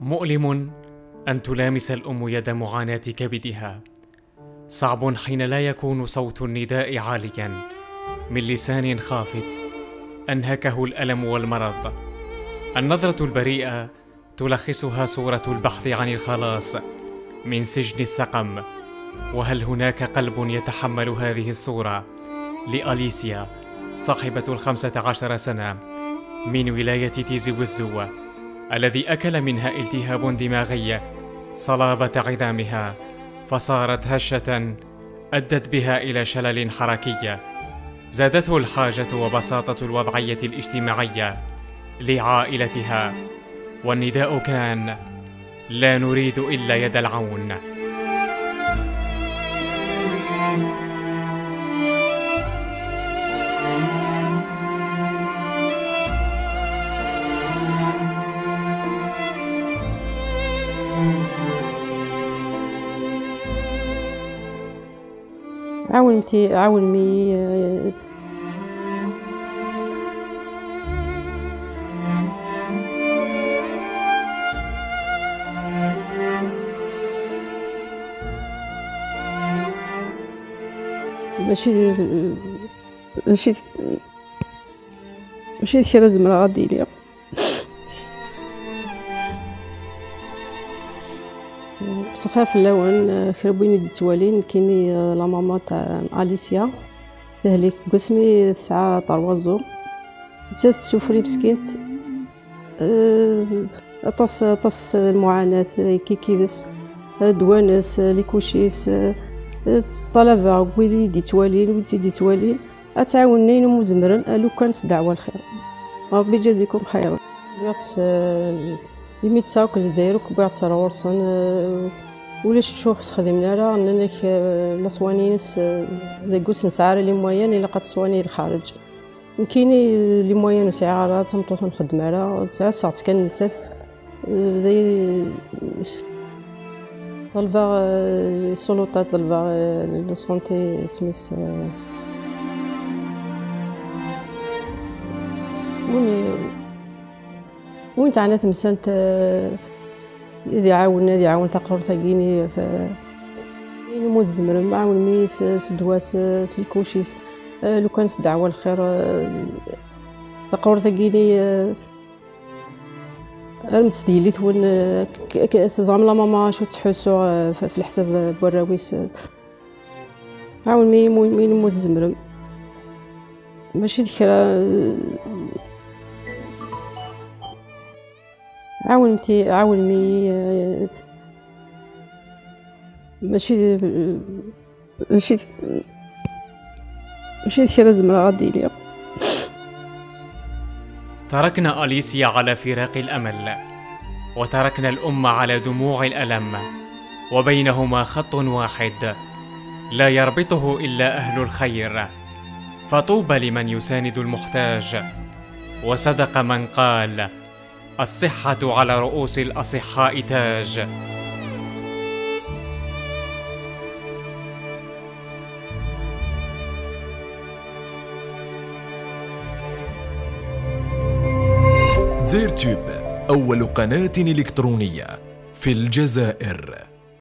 مؤلم أن تلامس الأم يد معاناة كبدها. صعب حين لا يكون صوت النداء عاليا. من لسان خافت أنهكه الألم والمرض. النظرة البريئة تلخصها صورة البحث عن الخلاص من سجن السقم. وهل هناك قلب يتحمل هذه الصورة؟ لأليسيا صاحبة الخمسة عشر سنة من ولاية تيزي وزو الذي أكل منها التهاب دماغي صلابة عظامها فصارت هشة أدت بها إلى شلل حركي. زادته الحاجة وبساطة الوضعية الاجتماعية لعائلتها. والنداء كان لا نريد إلا يد العون عاونتي عاوني ماشي ماشي ماشي كرا زمرا غادي ليا في اللون خربوني دي توالين. كيني لا ماما تاع أليسيا. تهليك قسمي ساعة طروازو تات تسوفري مسكينت أطاس أطاس المعاناة كي كيدس دوانس ليكوشيس الطلبة ويدي دي توالين ويدي دي توالين. أتعاونين ومزمرن لو كان دعوة الخير. ربي يجازيكم خيرا. بغيت يميت ساوك الجزائر بغيت ترورسن ولاش شوخ خدمنا راه أنك لاسوانينس ذا قوس نسعار لي موين إلا قد صواني الخارج. كايني لي موين وسعارات تمطوط نخدم راه تسعة ساعات كان نتات طلبا السلطات طلبا لسونتي سميس وين وين تاعنا تمسنت يدي عاون يدي عاون تقرر تاقيني ف يعني مود زمر معاون ميس سدواس سلكوشيس لو كان دعوة الخير تقرر تاقيني رمت ديالي ثون تزعم لا ماما شو تحسو في الحساب براويس عاون مي مين مود زمرم ماشي ذكرى عاون متي عاون مي ماشي ماشي ماشي ذكرى زمرة غادي ليا. تركنا أليسيا على فراق الأمل وتركنا الأم على دموع الألم وبينهما خط واحد لا يربطه إلا أهل الخير. فطوبى لمن يساند المحتاج وصدق من قال الصحة على رؤوس الأصحاء تاج. زيرتوب أول قناة إلكترونية في الجزائر.